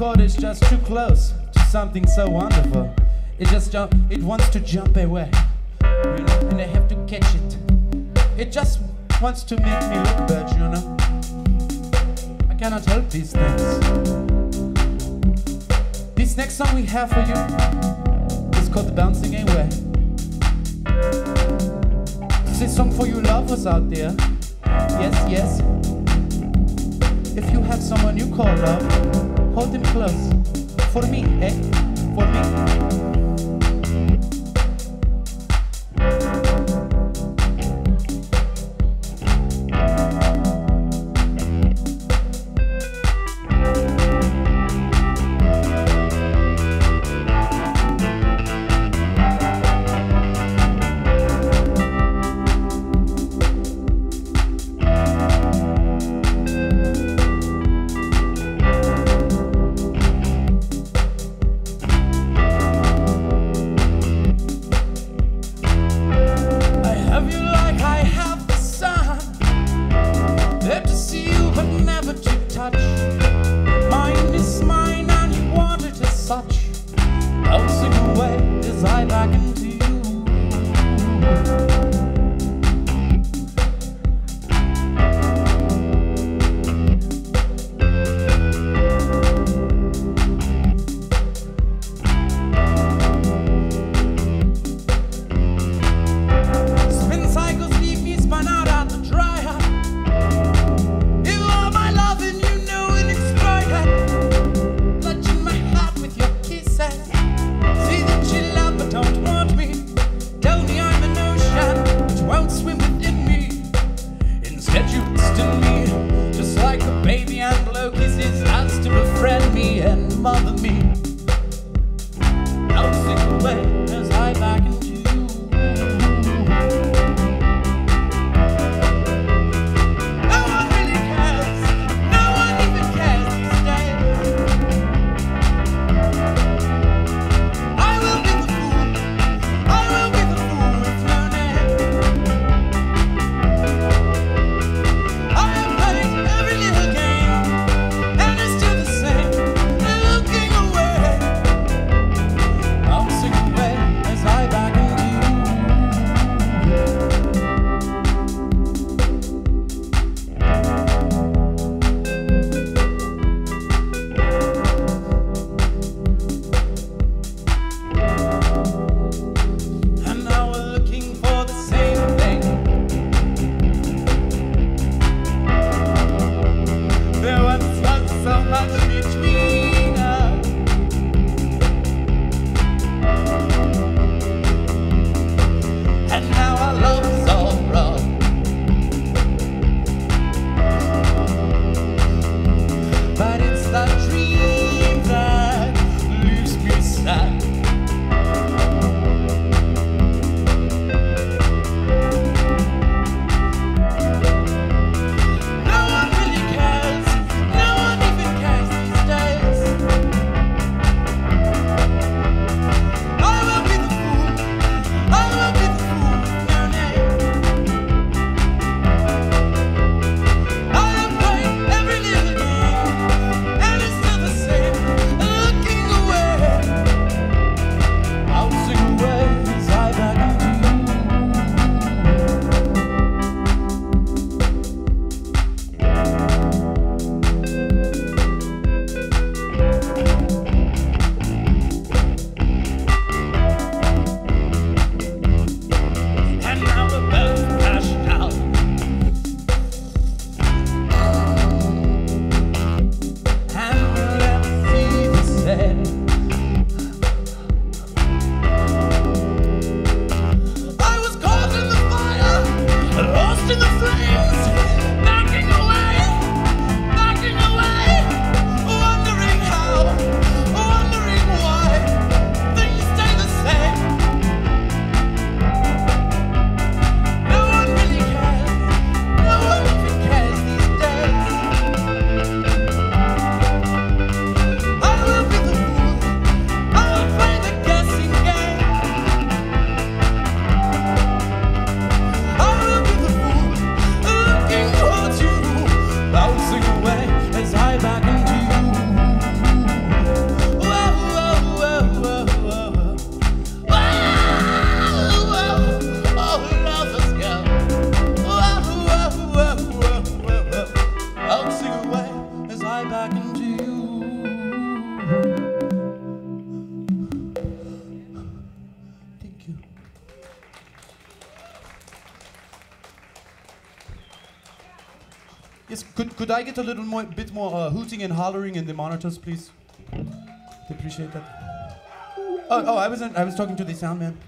record is just too close to something so wonderful. It just jump, it wants to jump away, you know, and I have to catch it. It just wants to make me look bad, you know. I cannot help these things. This next song we have for you is called The Bouncing Away. This song for you lovers out there. Yes, yes. If you have someone you call love, hold him close. For me, eh? For me. I'll sing away as I like and mother me. Yes, could, could I get a little more, bit more uh, hooting and hollering in the monitors, please? I'd appreciate that. Oh, oh, I wasn't. I was talking to the sound man.